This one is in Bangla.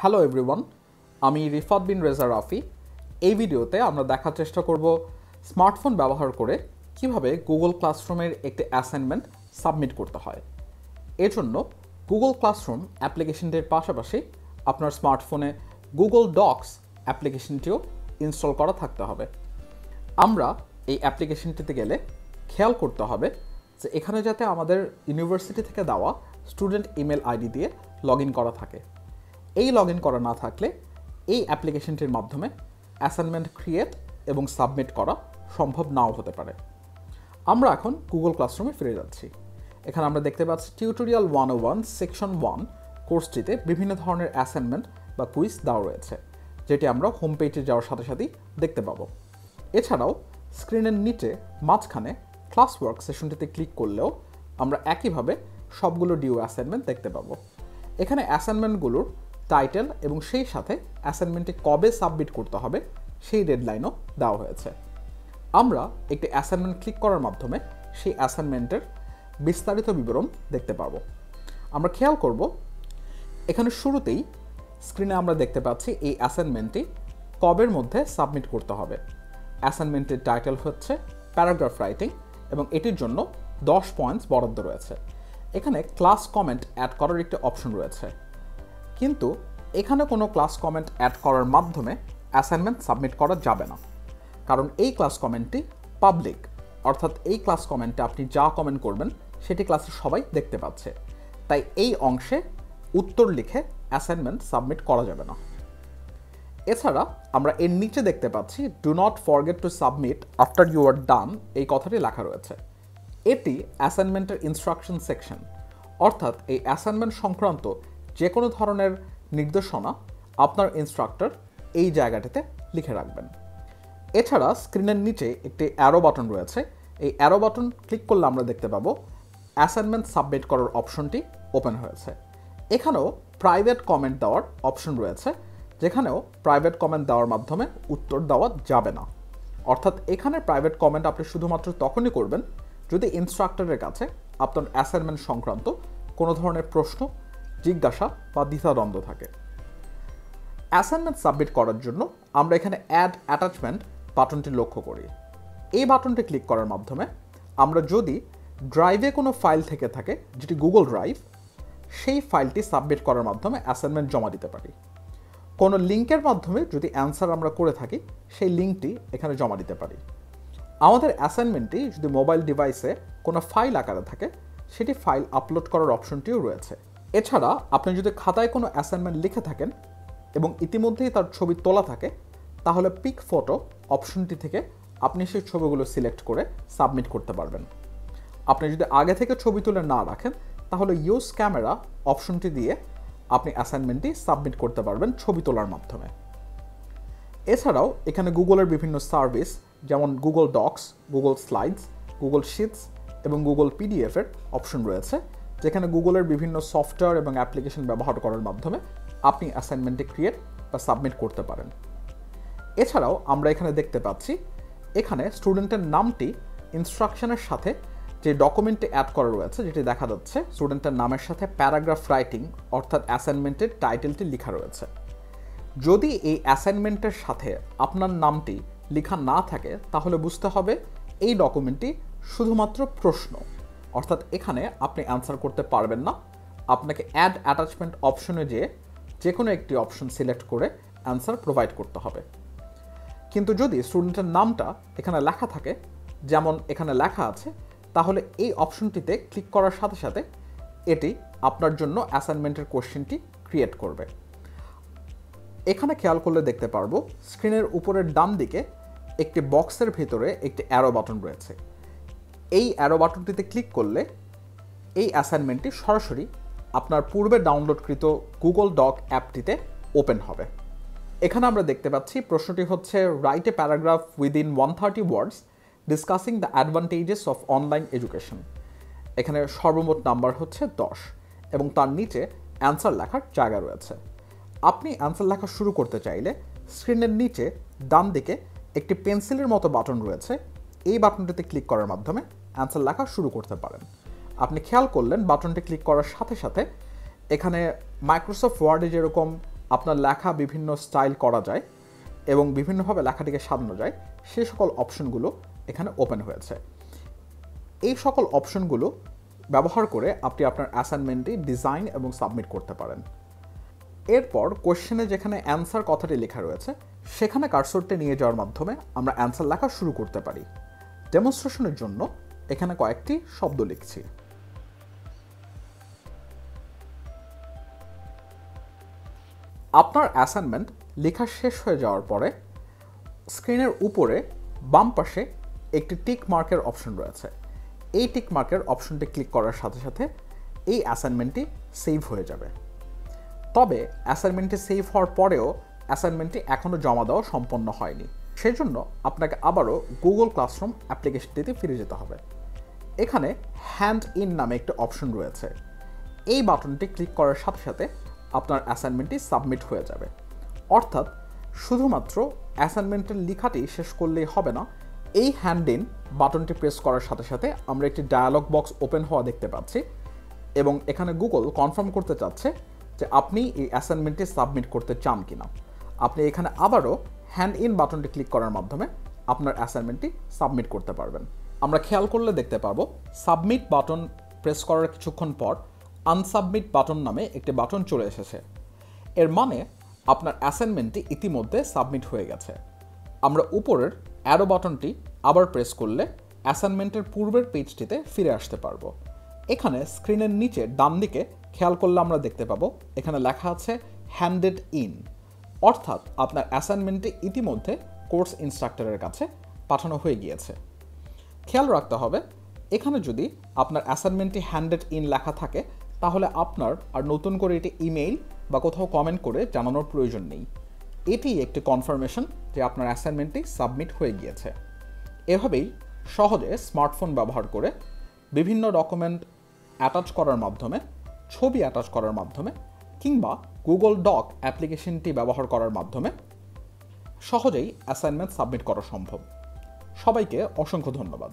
হ্যালো এভরিওয়ান আমি রিফাত বিন রেজা রাফি। এই ভিডিওতে আমরা দেখার চেষ্টা করব স্মার্টফোন ব্যবহার করে কীভাবে গুগল ক্লাসরুমের একটি অ্যাসাইনমেন্ট সাবমিট করতে হয়। এজন্য গুগল ক্লাসরুম অ্যাপ্লিকেশনটির পাশাপাশি আপনার স্মার্টফোনে গুগল ডক্স অ্যাপ্লিকেশনটিও ইনস্টল করা থাকতে হবে। আমরা এই অ্যাপ্লিকেশনটিতে গেলে খেয়াল করতে হবে যে এখানে যাতে আমাদের ইউনিভার্সিটি থেকে দেওয়া স্টুডেন্ট ইমেল আইডি দিয়ে লগ করা থাকে। এই লগ ইন করা না থাকলে এই অ্যাপ্লিকেশনটির মাধ্যমে অ্যাসাইনমেন্ট ক্রিয়েট এবং সাবমিট করা সম্ভব নাও হতে পারে। আমরা এখন গুগল ক্লাসরুমে ফিরে যাচ্ছি। এখানে আমরা দেখতে পাচ্ছি tutorial one o one section one কোর্সটিতে বিভিন্ন ধরনের অ্যাসাইনমেন্ট বা কুইজ দেওয়া রয়েছে, যেটি আমরা হোম পেজে যাওয়ার সাথে সাথেই দেখতে পাবো। এছাড়াও স্ক্রিনের নিচে মাঝখানে ক্লাস ওয়ার্ক সেশনটিতে ক্লিক করলেও আমরা একইভাবে সবগুলো ডিউ অ্যাসাইনমেন্ট দেখতে পাবো। এখানে অ্যাসাইনমেন্টগুলোর টাইটেল এবং সেই সাথে অ্যাসাইনমেন্টে কবে সাবমিট করতে হবে, সেই ডেডলাইনও দেওয়া হয়েছে। আমরা একটি অ্যাসাইনমেন্ট ক্লিক করার মাধ্যমে সেই অ্যাসাইনমেন্টের বিস্তারিত বিবরণ দেখতে পাব। আমরা খেয়াল করব, এখানে শুরুতেই স্ক্রিনে আমরা দেখতে পাচ্ছি এই অ্যাসাইনমেন্টটি কবের মধ্যে সাবমিট করতে হবে। অ্যাসাইনমেন্টের টাইটেল হচ্ছে প্যারাগ্রাফ রাইটিং এবং এটির জন্য দশ পয়েন্টস বরাদ্দ রয়েছে। এখানে ক্লাস কমেন্ট অ্যাড করার একটি অপশন রয়েছে। কিন্তু এখানে কোনো ক্লাস কমেন্ট অ্যাড করার মাধ্যমে অ্যাসাইনমেন্ট সাবমিট করা যাবে না। কারণ এই ক্লাস কমেন্টটি পাবলিক অর্থাৎ এই ক্লাস কমেন্টে আপনি যা কমেন্ট করবেন, সেটি ক্লাসে সবাই দেখতে পাচ্ছে। তাই এই অংশে উত্তর লিখে অ্যাসাইনমেন্ট সাবমিট করা যাবে না। এছাড়া আমরা এর নিচে দেখতে পাচ্ছি do not forget to submit after you are done এই কথাটি লেখা রয়েছে। এটি অ্যাসাইনমেন্টের ইনস্ট্রাকশন সেকশন অর্থাৎ এই অ্যাসাইনমেন্ট সংক্রান্ত যে কোনো ধরনের নির্দেশনা আপনার ইনস্ট্রাক্টর এই জায়গাটিতে লিখে রাখবেন। এছাড়া স্ক্রিনের নিচে একটি অ্যারো বাটন রয়েছে। এই অ্যারো বাটন ক্লিক করলে আমরা দেখতে পাবো অ্যাসাইনমেন্ট সাবমিট করার অপশনটি ওপেন হয়েছে। এখানেও প্রাইভেট কমেন্ট দেওয়ার অপশন রয়েছে, যেখানেও প্রাইভেট কমেন্ট দেওয়ার মাধ্যমে উত্তর দেওয়া যাবে না। অর্থাৎ এখানে প্রাইভেট কমেন্ট আপনি শুধুমাত্র তখনই করবেন যদি ইনস্ট্রাক্টরের কাছে আপনার অ্যাসাইনমেন্ট সংক্রান্ত কোনো ধরনের প্রশ্ন জিজ্ঞাসা বা দ্বিধাদ্বন্দ্ব থাকে। অ্যাসাইনমেন্ট সাবমিট করার জন্য আমরা এখানে অ্যাড অ্যাটাচমেন্ট বাটনটি লক্ষ্য করি। এই বাটনটি ক্লিক করার মাধ্যমে আমরা যদি ড্রাইভে কোনো ফাইল থেকে থাকে, যেটি গুগল ড্রাইভ সেই ফাইলটি সাবমিট করার মাধ্যমে অ্যাসাইনমেন্ট জমা দিতে পারি। কোনো লিঙ্কের মাধ্যমে যদি অ্যান্সার আমরা করে থাকি, সেই লিঙ্কটি এখানে জমা দিতে পারি। আমাদের অ্যাসাইনমেন্টটি যদি মোবাইল ডিভাইসে কোনো ফাইল আকারে থাকে, সেটি ফাইল আপলোড করার অপশনটিও রয়েছে। এছাড়া আপনি যদি খাতায় কোনো অ্যাসাইনমেন্ট লিখে থাকেন এবং ইতিমধ্যেই তার ছবি তোলা থাকে, তাহলে পিক ফটো অপশনটি থেকে আপনি সেই ছবিগুলো সিলেক্ট করে সাবমিট করতে পারবেন। আপনি যদি আগে থেকে ছবি তুলে না রাখেন, তাহলে ইউজ ক্যামেরা অপশনটি দিয়ে আপনি অ্যাসাইনমেন্টটি সাবমিট করতে পারবেন ছবি তোলার মাধ্যমে। এছাড়াও এখানে গুগলের বিভিন্ন সার্ভিস যেমন Google Docs Google Slides Google Sheets এবং গুগল পিডিএফের অপশন রয়েছে। যেখানে গুগলের বিভিন্ন সফটওয়্যার এবং অ্যাপ্লিকেশন ব্যবহার করার মাধ্যমে আপনি অ্যাসাইনমেন্টটি ক্রিয়েট বা সাবমিট করতে পারেন। এছাড়াও আমরা এখানে দেখতে পাচ্ছি, এখানে স্টুডেন্টের নামটি ইনস্ট্রাকশনের সাথে যে ডকুমেন্টে অ্যাড করা রয়েছে, যেটি দেখা যাচ্ছে স্টুডেন্টের নামের সাথে প্যারাগ্রাফ রাইটিং অর্থাৎ অ্যাসাইনমেন্টের টাইটেলটি লেখা রয়েছে। যদি এই অ্যাসাইনমেন্টের সাথে আপনার নামটি লেখা না থাকে, তাহলে বুঝতে হবে এই ডকুমেন্টটি শুধুমাত্র প্রশ্ন। অর্থাৎ এখানে আপনি অ্যান্সার করতে পারবেন না। আপনাকে অ্যাড অ্যাটাচমেন্ট অপশনে যেয়ে যে কোনো একটি অপশন সিলেক্ট করে অ্যান্সার প্রোভাইড করতে হবে। কিন্তু যদি স্টুডেন্টের নামটা এখানে লেখা থাকে, যেমন এখানে লেখা আছে, তাহলে এই অপশনটিতে ক্লিক করার সাথে সাথে এটি আপনার জন্য অ্যাসাইনমেন্টের কোশ্চেনটি ক্রিয়েট করবে। এখানে খেয়াল করলে দেখতে পারব স্ক্রিনের উপরের ডান দিকে একটি বক্সের ভেতরে একটি অ্যারো বাটন রয়েছে। এই অ্যারো বাটনটিতে ক্লিক করলে এই অ্যাসাইনমেন্টটি সরাসরি আপনার পূর্বে ডাউনলোডকৃত গুগল ডক অ্যাপটিতে ওপেন হবে। এখানে আমরা দেখতে পাচ্ছি প্রশ্নটি হচ্ছে write a paragraph within one thirty words discussing the advantages of online education এখানে সর্বমোট নাম্বার হচ্ছে দশ এবং তার নিচে অ্যান্সার লেখার জায়গা রয়েছে। আপনি অ্যান্সার লেখা শুরু করতে চাইলে স্ক্রিনের নিচে ডান দিকে একটি পেন্সিলের মতো বাটন রয়েছে। এই বাটনটিতে ক্লিক করার মাধ্যমে অ্যান্সার লেখা শুরু করতে পারেন। আপনি খেয়াল করলেন বাটনটি ক্লিক করার সাথে সাথে এখানে মাইক্রোসফট ওয়ার্ডে যেরকম আপনার লেখা বিভিন্ন স্টাইল করা যায় এবং বিভিন্নভাবে লেখাটিকে সাজানো যায়, সে সকল অপশনগুলো এখানে ওপেন হয়েছে। এই সকল অপশনগুলো ব্যবহার করে আপনি আপনার অ্যাসাইনমেন্টটি ডিজাইন এবং সাবমিট করতে পারেন। এরপর কোশ্চেনে যেখানে অ্যান্সার কথাটি লেখা রয়েছে, সেখানে কার্সরটি নিয়ে যাওয়ার মাধ্যমে আমরা অ্যান্সার লেখা শুরু করতে পারি। ডেমনস্ট্রেশনের জন্য এখানে কয়েকটি শব্দ লিখছি। আপনার অ্যাসাইনমেন্ট লেখা শেষ হয়ে যাওয়ার পরে স্ক্রিনের উপরে বাম পাশে একটি টিক মার্কের অপশন রয়েছে। এই টিক মার্কের অপশনটি ক্লিক করার সাথে সাথে এই অ্যাসাইনমেন্টটি সেভ হয়ে যাবে। তবে অ্যাসাইনমেন্টটি সেভ হওয়ার পরেও অ্যাসাইনমেন্টটি এখনও জমা দেওয়া সম্পন্ন হয়নি। সেই জন্য আপনাকে আবারও গুগল ক্লাসরুম অ্যাপ্লিকেশনটিতে ফিরে যেতে হবে। এখানে হ্যান্ড ইন নামে একটি অপশন রয়েছে। এই বাটনটি ক্লিক করার সাথে সাথে আপনার অ্যাসাইনমেন্টটি সাবমিট হয়ে যাবে। অর্থাৎ শুধুমাত্র অ্যাসাইনমেন্টের লেখাটি শেষ করলেই হবে না, এই হ্যান্ড ইন বাটনটি প্রেস করার সাথে সাথে আমরা একটি ডায়ালগ বক্স ওপেন হওয়া দেখতে পাচ্ছি এবং এখানে গুগল কনফার্ম করতে চাচ্ছে যে আপনি এই অ্যাসাইনমেন্টটি সাবমিট করতে চান কিনা। আপনি এখানে আবারও হ্যান্ড ইন বাটনটি ক্লিক করার মাধ্যমে আপনার অ্যাসাইনমেন্টটি সাবমিট করতে পারবেন। আমরা খেয়াল করলে দেখতে পারব, সাবমিট বাটন প্রেস করার কিছুক্ষণ পর আনসাবমিট বাটন নামে একটি বাটন চলে এসেছে। এর মানে আপনার অ্যাসাইনমেন্টটি ইতিমধ্যে সাবমিট হয়ে গেছে। আমরা উপরের অ্যারো বাটনটি আবার প্রেস করলে অ্যাসাইনমেন্টের পূর্বের পেজটিতে ফিরে আসতে পারব। এখানে স্ক্রিনের নিচে ডান দিকে খেয়াল করলে আমরা দেখতে পাবো, এখানে লেখা আছে হ্যান্ডেড ইন অর্থাৎ আপনার অ্যাসাইনমেন্টটি ইতিমধ্যে কোর্স ইনস্ট্রাক্টরের কাছে পাঠানো হয়ে গিয়েছে। খেয়াল রাখতে হবে, এখানে যদি আপনার অ্যাসাইনমেন্টটি হ্যান্ডেড ইন লেখা থাকে, তাহলে আপনার আর নতুন করে এটি ইমেইল বা কোথাও কমেন্ট করে জানানোর প্রয়োজন নেই। এটি একটি কনফার্মেশন যে আপনার অ্যাসাইনমেন্টটি সাবমিট হয়ে গিয়েছে। এভাবেই সহজে স্মার্টফোন ব্যবহার করে বিভিন্ন ডকুমেন্ট অ্যাটাচ করার মাধ্যমে, ছবি অ্যাটাচ করার মাধ্যমে কিংবা গুগল ডক অ্যাপ্লিকেশনটি ব্যবহার করার মাধ্যমে সহজেই অ্যাসাইনমেন্ট সাবমিট করা সম্ভব। সবাইকে অসংখ্য ধন্যবাদ।